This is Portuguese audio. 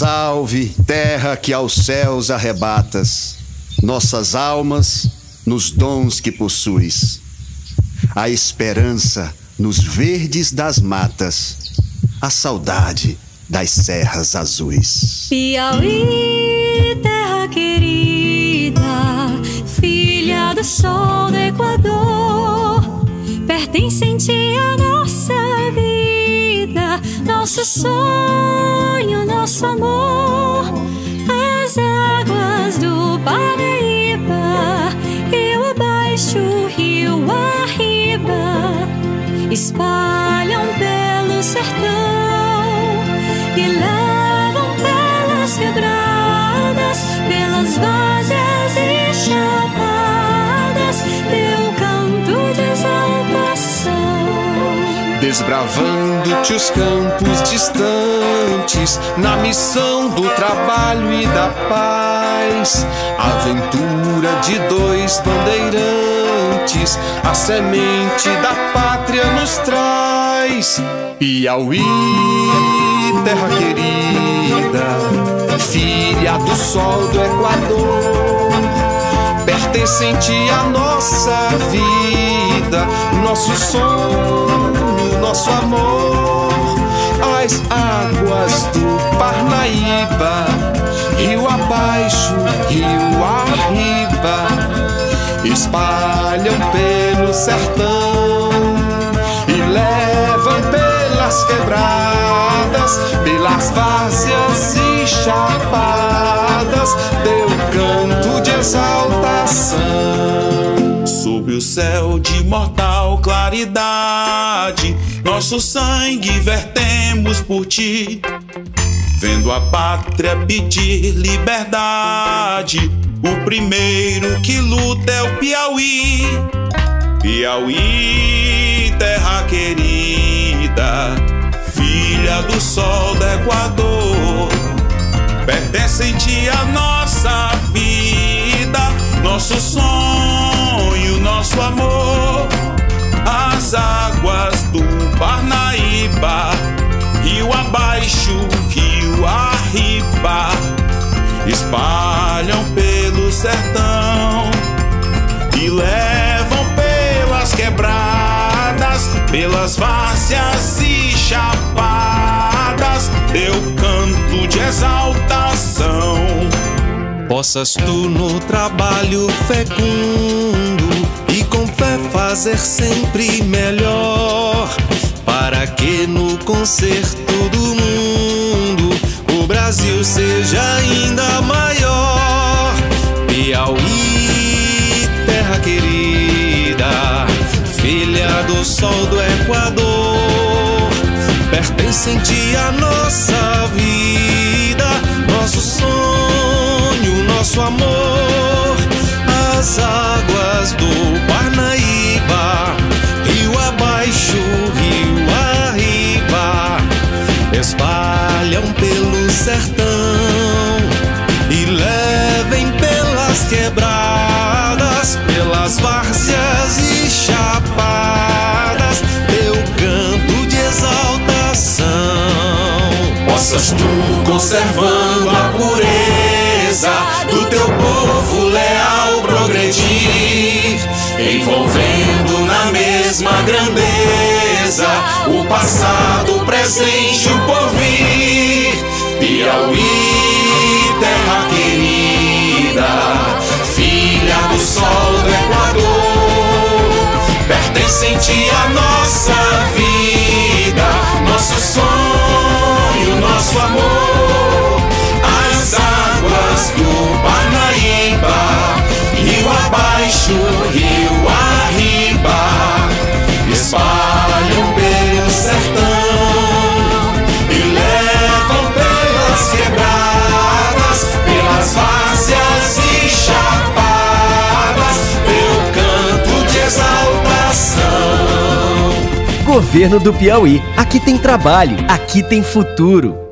Salve, terra que aos céus arrebatas nossas almas nos dons que possuis. A esperança nos verdes das matas, a saudade das serras azuis. Piauí, terra querida, filha do sol do Equador, pertencente à nossa vida, nosso sonho, nosso amor. As águas do Paraíba, rio abaixo, rio arriba, espalham pelo sertão e levam pelas quebradas, Desbravando-te os campos distantes, na missão do trabalho e da paz. Aventura de dois bandeirantes, a semente da pátria nos traz. Piauí, terra querida, filha do sol do Equador, pertencente à nossa vida, nosso sonho, nosso amor. As águas do Parnaíba, rio abaixo, rio arriba, espalham pelo sertão e levam pelas quebradas, pelas várzeas e chapadas, teu canto de exaltação. O céu de mortal claridade, nosso sangue vertemos por ti. Vendo a pátria pedir liberdade, o primeiro que luta é o Piauí. Piauí, terra querida, filha do sol do Equador, pertencente à nossa vida, abaixo, rio arriba, espalham pelo sertão e levam pelas quebradas, pelas várzeas e chapadas, teu canto de exaltação. Possas tu no trabalho fecundo e com fé fazer sempre melhor, que no concerto do mundo o Brasil seja ainda maior. Piauí, terra querida, filha do sol do Equador, pertencente à nossa vida, espalham pelo sertão e levem pelas quebradas, pelas várzeas e chapadas, teu canto de exaltação. Possas tu, conservando a pureza do teu povo leal progredir, envolvendo na mesma grandeza o passado, o presente, o porvir. Piauí, Governo do Piauí. Aqui tem trabalho, aqui tem futuro.